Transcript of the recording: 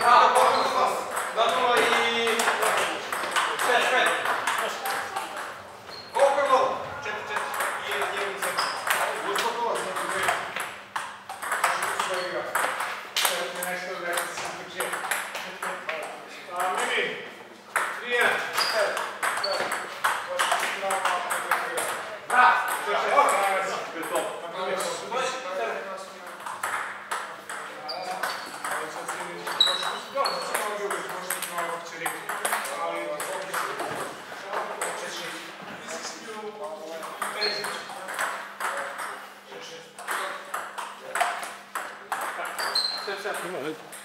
Bravo! 今ね